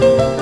Música